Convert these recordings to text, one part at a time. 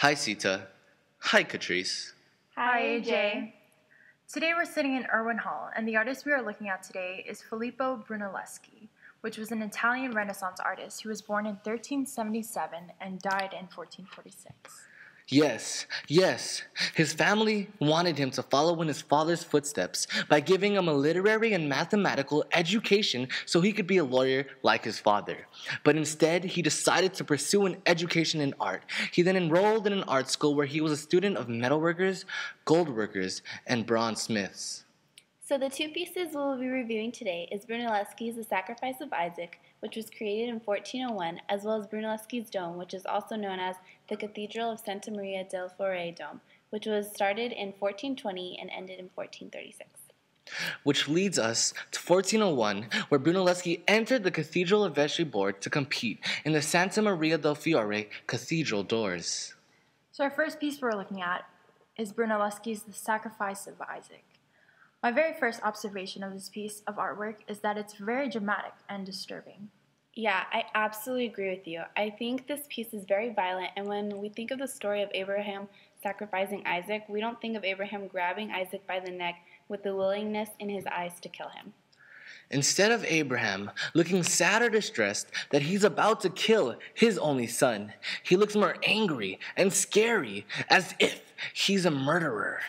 Hi, Sita. Hi, Katrice. Hi, AJ. Today we're sitting in Irwin Hall, and the artist we are looking at today is Filippo Brunelleschi, which was an Italian Renaissance artist who was born in 1377 and died in 1446. Yes, yes. His family wanted him to follow in his father's footsteps by giving him a literary and mathematical education so he could be a lawyer like his father. But instead, he decided to pursue an education in art. He then enrolled in an art school where he was a student of metalworkers, goldworkers, and bronze smiths. So the two pieces we'll be reviewing today is Brunelleschi's The Sacrifice of Isaac, which was created in 1401, as well as Brunelleschi's Dome, which is also known as the Cathedral of Santa Maria del Fiore Dome, which was started in 1420 and ended in 1436. Which leads us to 1401, where Brunelleschi entered the Cathedral of Vesci board to compete in the Santa Maria del Fiore Cathedral doors. So our first piece we're looking at is Brunelleschi's The Sacrifice of Isaac. My very first observation of this piece of artwork is that it's very dramatic and disturbing. Yeah, I absolutely agree with you. I think this piece is very violent, and when we think of the story of Abraham sacrificing Isaac, we don't think of Abraham grabbing Isaac by the neck with the willingness in his eyes to kill him. Instead of Abraham looking sad or distressed that he's about to kill his only son, he looks more angry and scary as if he's a murderer.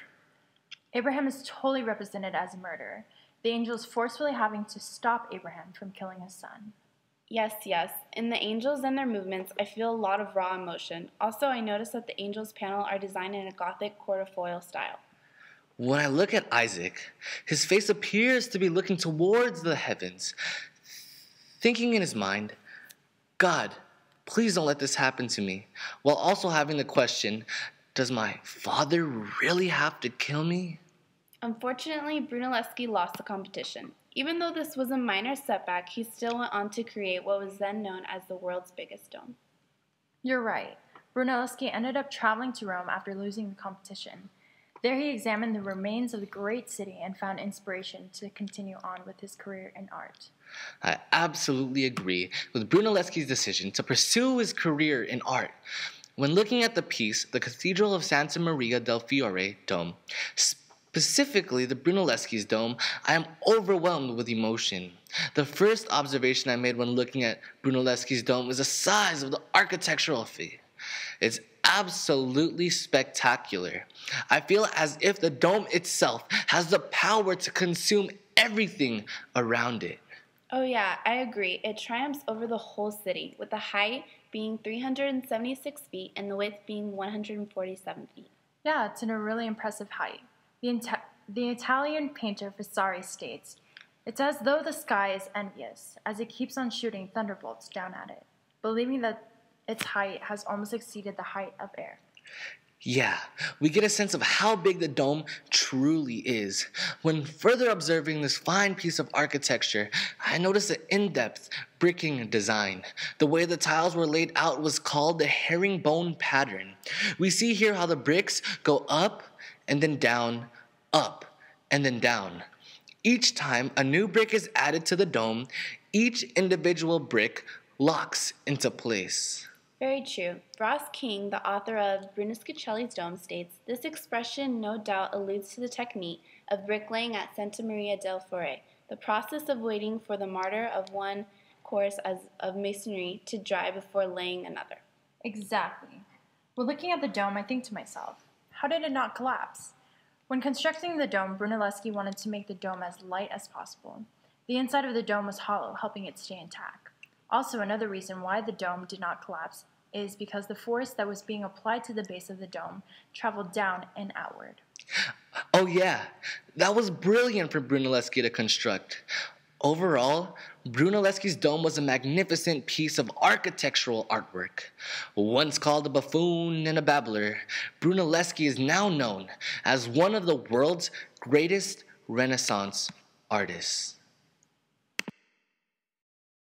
Abraham is totally represented as a murderer, the angels forcefully having to stop Abraham from killing his son. Yes, yes. In the angels and their movements, I feel a lot of raw emotion. Also, I notice that the angels panel are designed in a Gothic quarterfoil style. When I look at Isaac, his face appears to be looking towards the heavens, thinking in his mind, God, please don't let this happen to me, while also having the question, does my father really have to kill me? Unfortunately, Brunelleschi lost the competition. Even though this was a minor setback, he still went on to create what was then known as the world's biggest dome. You're right. Brunelleschi ended up traveling to Rome after losing the competition. There he examined the remains of the great city and found inspiration to continue on with his career in art. I absolutely agree with Brunelleschi's decision to pursue his career in art. When looking at the piece, the Cathedral of Santa Maria del Fiore Dome, specifically the Brunelleschi's dome, I am overwhelmed with emotion. The first observation I made when looking at Brunelleschi's dome is the size of the architectural feat. It's absolutely spectacular. I feel as if the dome itself has the power to consume everything around it. Oh, yeah, I agree. It triumphs over the whole city, with the height being 376 feet and the width being 147 feet. Yeah, it's in a really impressive height. The, the Italian painter Vasari states, It's as though the sky is envious, as it keeps on shooting thunderbolts down at it, believing that its height has almost exceeded the height of air. Yeah, we get a sense of how big the dome truly is. When further observing this fine piece of architecture, I noticed the in depth bricking design. The way the tiles were laid out was called the herringbone pattern. We see here how the bricks go up and then down, up and then down. Each time a new brick is added to the dome, each individual brick locks into place. Very true. Ross King, the author of Brunelleschi's Dome, states this expression no doubt alludes to the technique of bricklaying at Santa Maria del Fiore, the process of waiting for the mortar of one course as of masonry to dry before laying another. Exactly. When looking at the dome, I think to myself, how did it not collapse? When constructing the dome, Brunelleschi wanted to make the dome as light as possible. The inside of the dome was hollow, helping it stay intact. Also, another reason why the dome did not collapse is because the force that was being applied to the base of the dome traveled down and outward. Oh, yeah, that was brilliant for Brunelleschi to construct. Overall, Brunelleschi's dome was a magnificent piece of architectural artwork. Once called a buffoon and a babbler, Brunelleschi is now known as one of the world's greatest Renaissance artists.